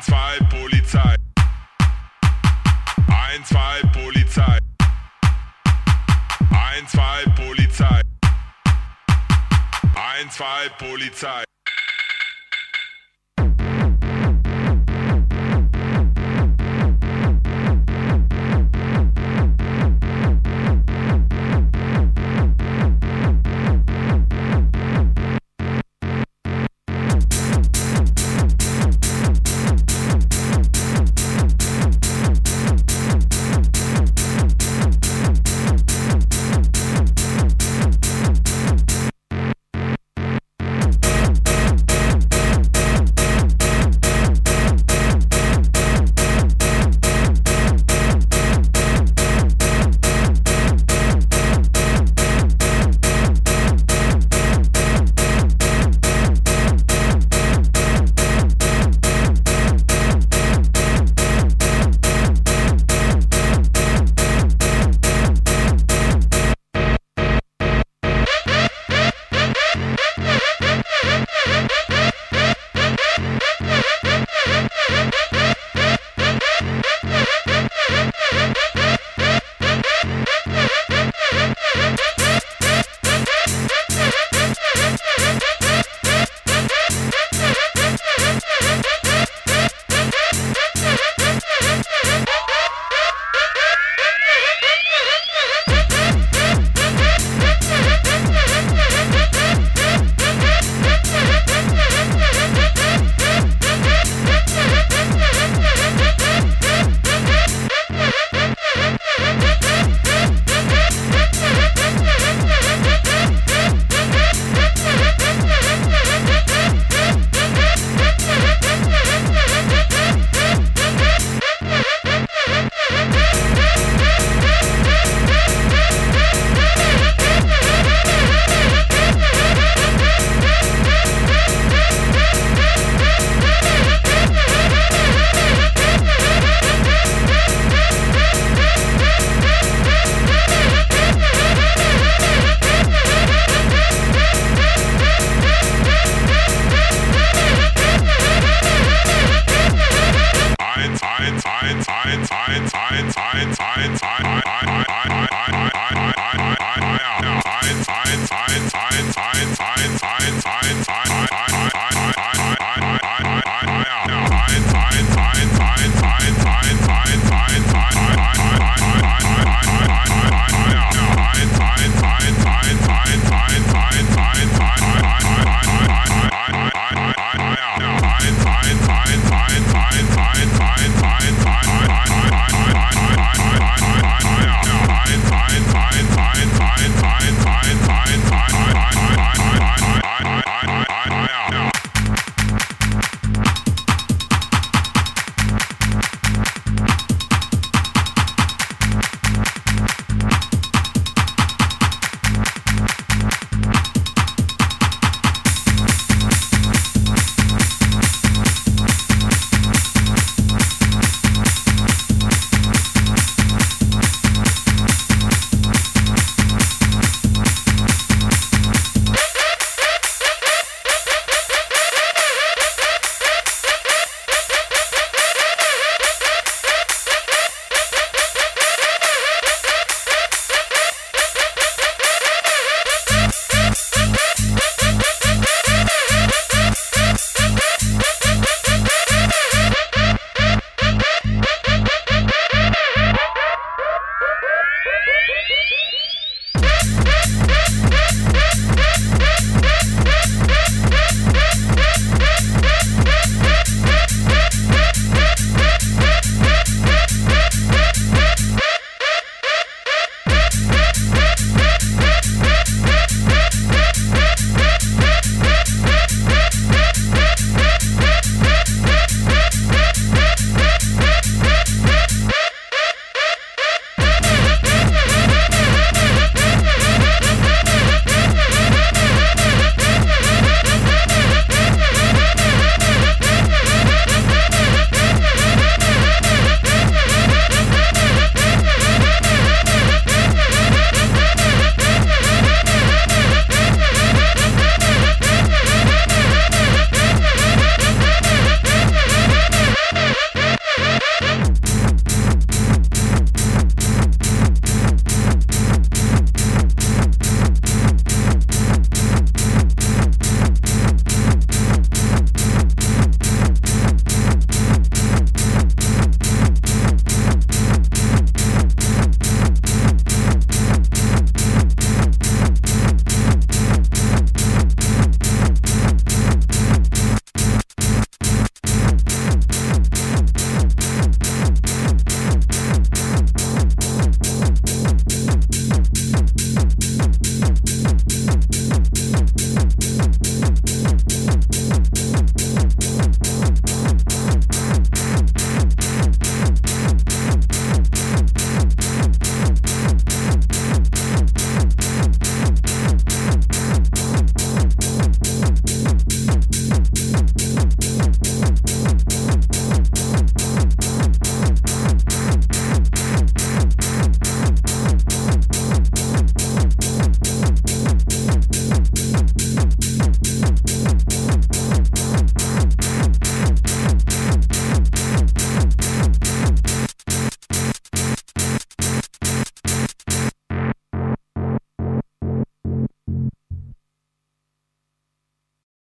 1, 2 Polizei. 1, 2 Polizei. 1, 2 Polizei. 1, 2 Polizei.